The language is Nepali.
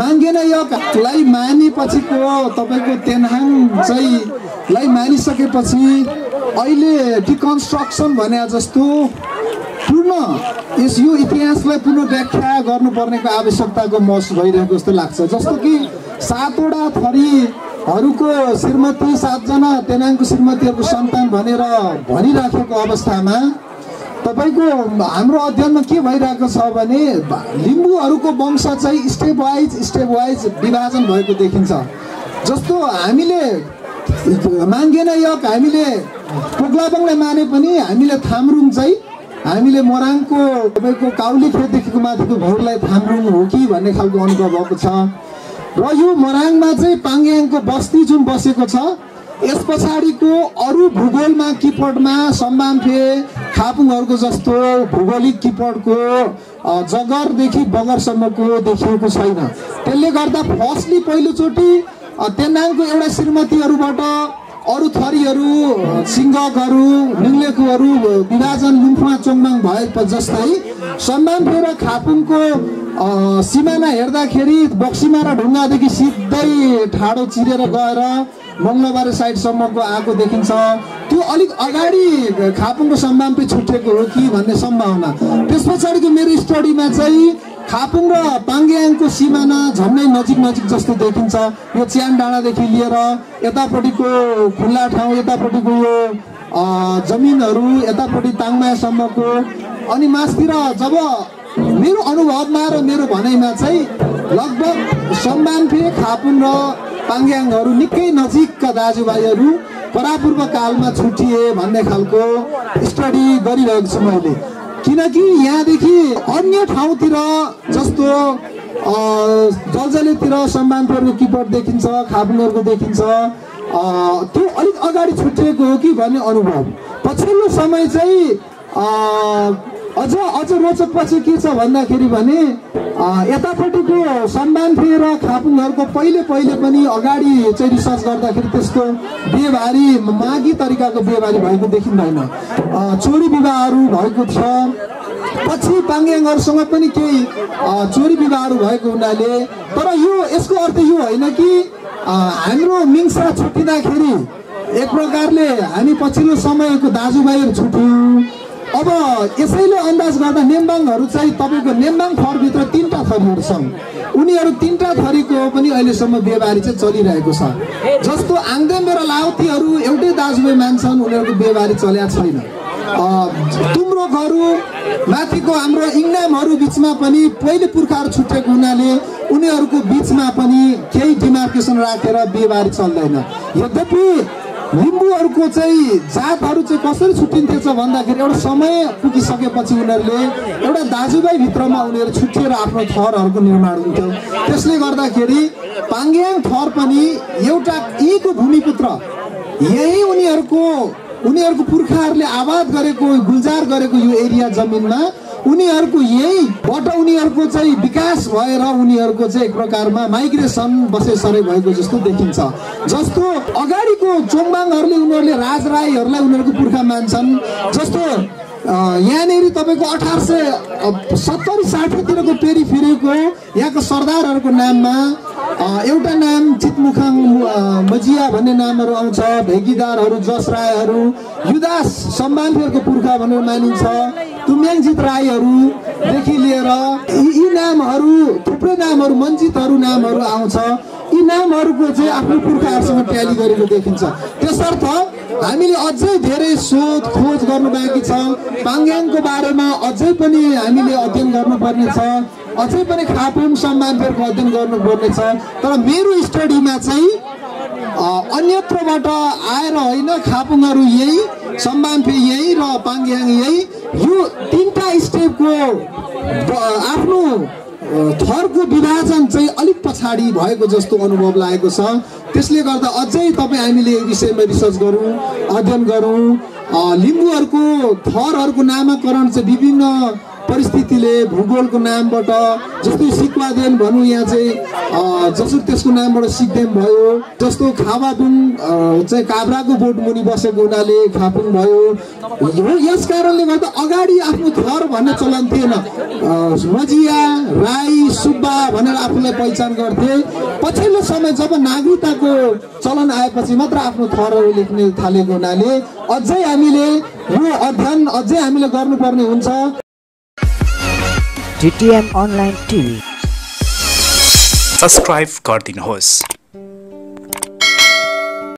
माङ्गेन यकलाई मानेपछिको तपाईँको तेन्हाङ चाहिँ लाई मानिसकेपछि अहिले डिकन्स्ट्रक्सन भने जस्तो पूर्ण यस यो इतिहासलाई पुनः व्याख्या गर्नुपर्नेको आवश्यकताको महसुस भइरहेको जस्तो लाग्छ। जस्तो कि सातवटा थरीहरूको श्रीमती सातजना तेनाङको श्रीमतीहरूको सन्तान भनेर भनिराखेको अवस्थामा तपाईँको हाम्रो अध्ययनमा के भइरहेको छ भने लिम्बूहरूको वंश चाहिँ स्टेप वाइज स्टेप वाइज विभाजन भएको देखिन्छ। जस्तो हामीले माङ्गेन यक हामीले पोग्लाबङलाई माने पनि हामीले थामरुङ चाहिँ हामीले मोराङको तपाईँको काउली खेतदेखिको माथिको भौरलाई थामरुङ हो कि भन्ने खालको अनुभव भएको छ। र यो मोराङमा चाहिँ पाङ्ग्याङको बस्ती जुन बसेको छ यस पछाडिको अरू भूगोलमा किपटमा सम्बाम्फे खापुङहरूको जस्तो भौगोलिक किपटको जगरदेखि बगरसम्मको देखिएको छैन। त्यसले गर्दा फर्स्टली पहिलोचोटि तेनाङको एउटा श्रीमतीहरूबाट अरू थरीहरू सिङ्गकहरू निङ्लेकुहरू विभाजन लुम्फुवा चोङमाङ भए जस्तै सम्बाम्फे र खापुङको सिमाना हेर्दाखेरि बक्सिमा र ढुङ्गादेखि सिधै ठाडो चिरेर गएर मङ्गलबार साइडसम्मको आएको देखिन्छ। त्यो अलिक अगाडि खापुङको सम्भावना छुटेको हो कि भन्ने सम्भावना। त्यस पछाडिको मेरो स्टडीमा चाहिँ खापुङ र पाङ्ग्याङको सिमाना झन्डै नजिक नजिक जस्तो देखिन्छ। यो च्यान डाँडादेखि लिएर यतापट्टिको खुल्ला ठाउँ यतापट्टिको यो जमिनहरू यतापट्टि ताङमायासम्मको अनि मासतिर जब मेरो अनुभवमा र मेरो भनाइमा चाहिँ लगभग सम्बान्फे खापुङ र पाङ्ग्याङहरू निकै नजिकका दाजुभाइहरू परापूर्व कालमा छुटिए भन्ने खालको स्टडी गरिरहेको छु मैले। किनकि यहाँदेखि अन्य ठाउँतिर जस्तो जलजलेतिर सम्मानहरूको किपट देखिन्छ खापुङहरूको देखिन्छ त्यो अलिक अगाडि छुटिएको हो कि भन्ने अनुभव। पछिल्लो समय चाहिँ अझ अझ रोचक पछि के छ भन्दाखेरि भने यतापट्टिको सम्बान्थे र खापुङहरूको पहिले पहिले पनि अगाडि चाहिँ रिसर्च गर्दाखेरि त्यस्तो बेभारी माघी तरिकाको बेभारी भएको देखिँदैन। चोरी विवाहहरू भएको छ। पछि पाङ्ग्याङहरूसँग पनि केही चोरी विवाहहरू भएको हुनाले तर यो यसको अर्थ यो होइन कि हाम्रो मिङ्सा छुट्टिँदाखेरि एक प्रकारले हामी पछिल्लो समयको दाजुभाइहरू छुट्यौँ। अब यसैले अन्दाज गर्दा नेम्बाङहरू चाहिँ तपाईँको नेम्बाङ थरभित्र तिनवटा थरीहरू छन्। उनीहरू तिनवटा थरीको पनि अहिलेसम्म बेबारी चाहिँ चलिरहेको छ। जस्तो आङ्देम र लाउतीहरू एउटै दाजुभाइ मान्छन् उनीहरूको बेबारी चल्या छैन। तुम्रो माथिको हाम्रो इङ्नामहरू बिचमा पनि पहिले पुर्खाहरू छुट्टिएको हुनाले उनीहरूको बिचमा पनि केही डिमार्केसन राखेर बेबारी चल्दैन। यद्यपि लिम्बूहरूको चाहिँ जातहरू चाहिँ कसरी छुट्टिन्थेछ भन्दाखेरि एउटा समय पुगिसकेपछि उनीहरूले एउटा दाजुभाइ भित्रमा उनीहरू छुट्टिएर आफ्नो थरहरूको निर्माण हुन्थ्यो। त्यसले गर्दाखेरि पाङ्ग्याङ थर पनि एउटा यहीँको भूमिपुत्र। यही उनीहरूको उनीहरूको पुर्खाहरूले आबाद गरेको गुल्जार गरेको यो एरिया जमिनमा उनीहरूको यहीँबाट उनीहरूको चाहिँ विकास भएर उनीहरूको चाहिँ एक प्रकारमा माइग्रेसन बसेसरै भएको जस्तो देखिन्छ। जस्तो अगाडिको चोङबाङहरूले उनीहरूले राजराईहरूलाई उनीहरूको पुर्खा मान्छन् जस्तो यहाँनिर तपाईँको अठार सय सत्तरी साठीतिरको पेरिफेरीको यहाँको सरदारहरूको नाममा एउटा नाम चितमुखाङ मजिया भन्ने नामहरू आउँछ भेगीदारहरू जस राईहरू युदास सम्मानहरूको पुर्खा भनेर मानिन्छ तुम्याङजित राईहरूदेखि लिएर यी नामहरू थुप्रै नामहरू मन्जितहरू नामहरू आउँछ। यी नामहरूको चाहिँ आफ्नो पुर्खाहरूसँग ट्याली गरेको देखिन्छ। त्यसर्थ हामीले अझै धेरै सोध खोज गर्नु बाँकी छ। पाङ्ग्याङको बारेमा अझै पनि हामीले अध्ययन गर्नुपर्ने छ। अझै पनि खापुङ सम्मानहरूको अध्ययन गर्नुपर्ने छ तर मेरो स्टडीमा चाहिँ अन्यत्रबाट आएर होइन खापुङहरू यही सम्मानफे यही र पाङ्ग्याङ यही यो तिनवटा स्टेपको आफ्नो थरको विभाजन चाहिँ अलिक पछाडि भएको जस्तो अनुभव लागेको छ। त्यसले गर्दा अझै तपाईँ हामीले यो विषयमा रिसर्च गरौँ अध्ययन गरौँ। लिम्बूहरूको थरहरूको नामाकरण चाहिँ विभिन्न परिस्थितिले भूगोलको नामबाट जस्तै सिक्वादेन भनौँ यहाँ चाहिँ जसो त्यसको नामबाट सिक्देम भयो जस्तो अ, चाहिँ काभ्राको बोट मुनि बसेको हुनाले खापुङ भयो। यस कारणले गर्दा अगाडि आफ्नो थर भन्ने चलन थिएन। मजिया राई सुब्बा भनेर आफूलाई पहिचान गर्थे। पछिल्लो समय जब नागरिकताको चलन आएपछि मात्र आफ्नो थरहरू लेख्ने थालेको हुनाले अझै हामीले यो अध्ययन अझै हामीले गर्नुपर्ने हुन्छ। टिटिएम अनलाइन टिभी सब्सक्राइब गरिदिनुहोस्।